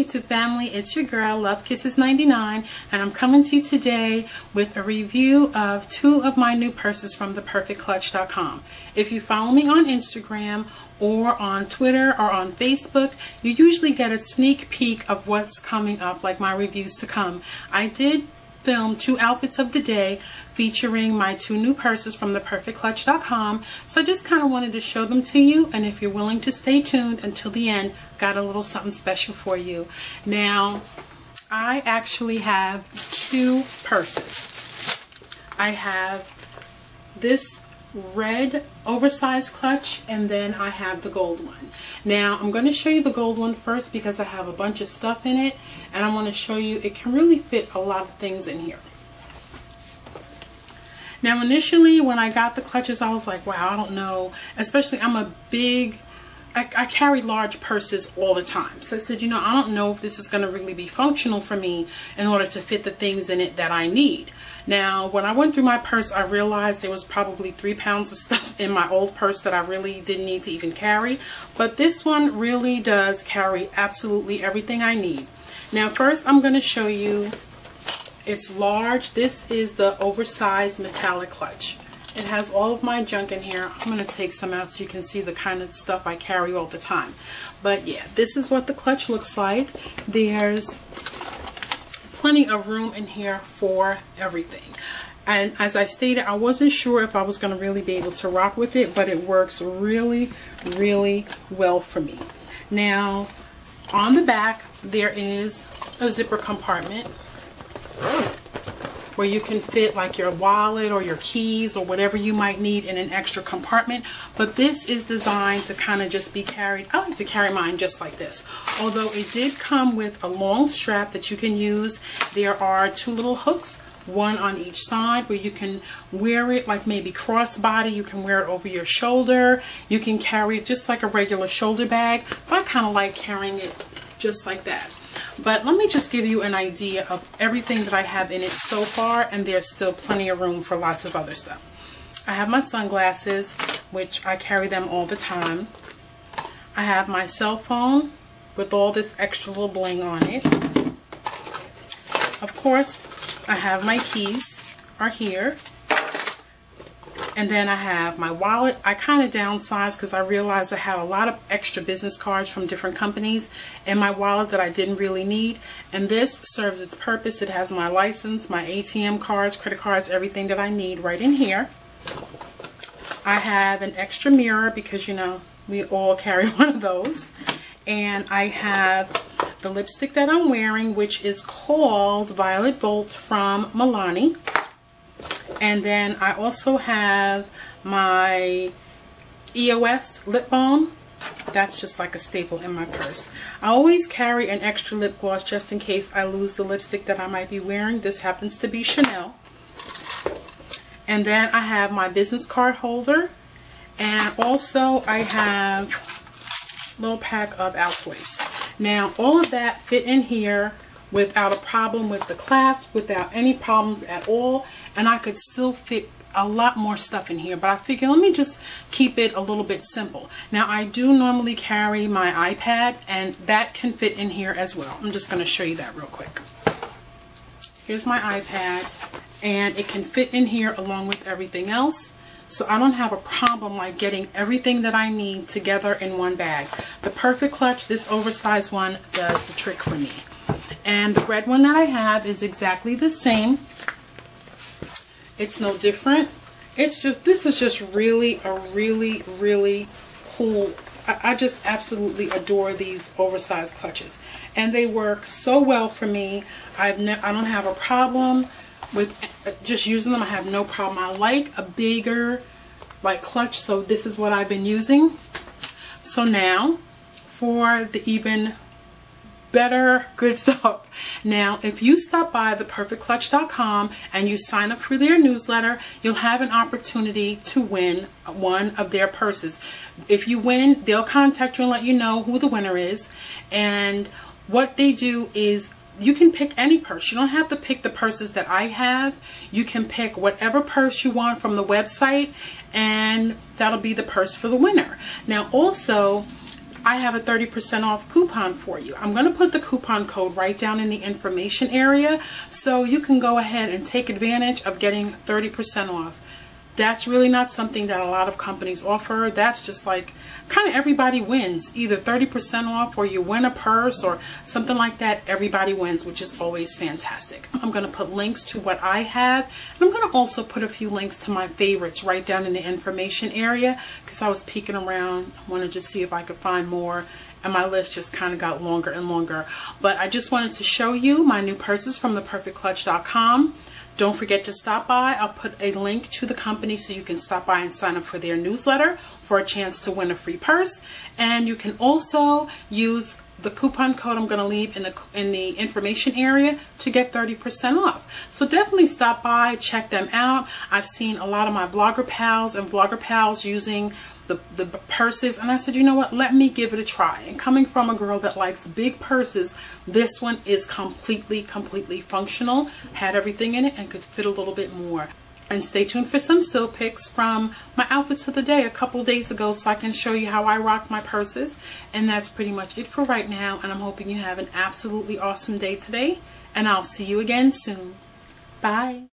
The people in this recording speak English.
YouTube family, it's your girl Love Kisses 99 and I'm coming to you today with a review of two of my new purses from theperfectclutch.com. If you follow me on Instagram or on Twitter or on Facebook, you usually get a sneak peek of what's coming up, like my reviews to come. I did film two outfits of the day featuring my two new purses from theperfectclutch.com so I just kind of wanted to show them to you and if you're willing to stay tuned until the end got a little something special for you. Now I actually have two purses. I have this red oversized clutch and then I have the gold one. Now I'm going to show you the gold one first because I have a bunch of stuff in it and I want to show you it can really fit a lot of things in here. Now initially when I got the clutches I was like wow I don't know especially I'm a big I, I, carry large purses all the time. So I said, you know, I don't know if this is going to really be functional for me in order to fit the things in it that I need. Now, when I went through my purse, I realized there was probably three pounds of stuff in my old purse that I really didn't need to even carry. But this one really does carry absolutely everything I need. Now, first I'm going to show you, it's large. This is the oversized metallic clutch. It has all of my junk in here. I'm going to take some out so you can see the kind of stuff I carry all the time. But yeah, this is what the clutch looks like. There's plenty of room in here for everything. And as I stated, I wasn't sure if I was going to really be able to rock with it, but it works really, really well for me. Now, on the back, there is a zipper compartment where you can fit like your wallet or your keys or whatever you might need in an extra compartment. But this is designed to kind of just be carried. I like to carry mine just like this. Although it did come with a long strap that you can use. There are two little hooks one on each side where you can wear it like maybe crossbody you can wear it over your shoulder you can carry it just like a regular shoulder bag but I kind of like carrying it just like that but let me just give you an idea of everything that I have in it so far, and there's still plenty of room for lots of other stuff. I have my sunglasses, which I carry them all the time. I have my cell phone with all this extra little bling on it. Of course, I have my keys are here. And then I have my wallet. I kind of downsized because I realized I had a lot of extra business cards from different companies in my wallet that I didn't really need. And this serves its purpose. It has my license, my ATM cards, credit cards, everything that I need right in here. I have an extra mirror because, you know, we all carry one of those. And I have the lipstick that I'm wearing, which is called Violet Volt from Milani. And then I also have my EOS lip balm. That's just like a staple in my purse. I always carry an extra lip gloss just in case I lose the lipstick that I might be wearing. This happens to be Chanel. And then I have my business card holder. And also I have a little pack of Altoids. Now all of that fit in here without a problem with the clasp, without any problems at all. And I could still fit a lot more stuff in here. But I figured let me just keep it a little bit simple. Now I do normally carry my iPad and that can fit in here as well. I'm just going to show you that real quick. Here's my iPad and it can fit in here along with everything else so I don't have a problem like getting everything that I need together in one bag the perfect clutch this oversized one does the trick for me and the red one that I have is exactly the same. It's no different. It's just, this is just really a really, really cool. I, just absolutely adore these oversized clutches. And they work so well for me. I've I don't have a problem with just using them. I have no problem. I like a bigger like clutch. So this is what I've been using. So now for the even better good stuff. Now, if you stop by theperfectclutch.com and you sign up for their newsletter, you'll have an opportunity to win one of their purses. If you win, they'll contact you and let you know who the winner is. And what they do is you can pick any purse. You don't have to pick the purses that I have. You can pick whatever purse you want from the website and that'll be the purse for the winner. Now also, I have a 30% off coupon for you. I'm going to put the coupon code right down in the information area so you can go ahead and take advantage of getting 30% off that's really not something that a lot of companies offer. That's just like kind of everybody wins, either 30% off or you win a purse or something like that. Everybody wins, which is always fantastic. I'm going to put links to what I have. And I'm going to also put a few links to my favorites right down in the information area because I was peeking around. I wanted to see if I could find more and my list just kind of got longer and longer. But I just wanted to show you my new purses from theperfectclutch.com. Don't forget to stop by. I'll put a link to the company so you can stop by and sign up for their newsletter for a chance to win a free purse. And you can also use the coupon code I'm going to leave in the in the information area to get 30% off. So definitely stop by, check them out. I've seen a lot of my blogger pals and vlogger pals using the, the purses and I said, you know what, let me give it a try. And coming from a girl that likes big purses, this one is completely, completely functional, had everything in it and could fit a little bit more. And stay tuned for some still pics from my outfits of the day a couple days ago so I can show you how I rock my purses. And that's pretty much it for right now. And I'm hoping you have an absolutely awesome day today. And I'll see you again soon. Bye.